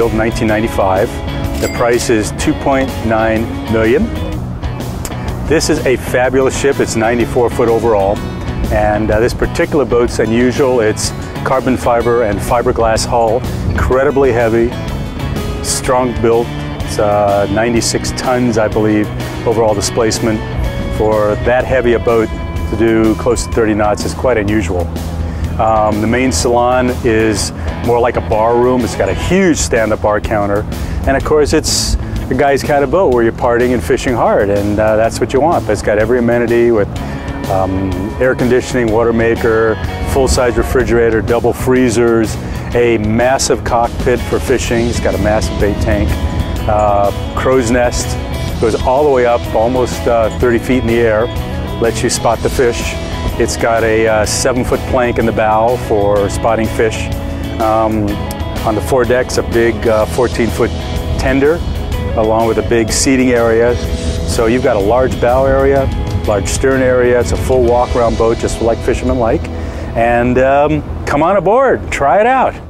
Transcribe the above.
built in 1995. The price is 2.9 million. This is a fabulous ship. It's 94 foot overall. And uh, this particular boat's unusual. It's carbon fiber and fiberglass hull, incredibly heavy, strong built. It's uh, 96 tons, I believe, overall displacement. For that heavy a boat to do close to 30 knots is quite unusual. Um, the main salon is more like a bar room. It's got a huge stand-up bar counter. And of course, it's a guy's kind of boat where you're partying and fishing hard, and uh, that's what you want. But it's got every amenity with um, air conditioning, water maker, full-size refrigerator, double freezers, a massive cockpit for fishing. It's got a massive bait tank, uh, crow's nest, goes all the way up, almost uh, 30 feet in the air, lets you spot the fish. It's got a uh, seven foot plank in the bow for spotting fish. Um, on the foredecks, a big uh, 14 foot tender, along with a big seating area. So you've got a large bow area, large stern area. It's a full walk around boat, just like fishermen like. And um, come on aboard, try it out.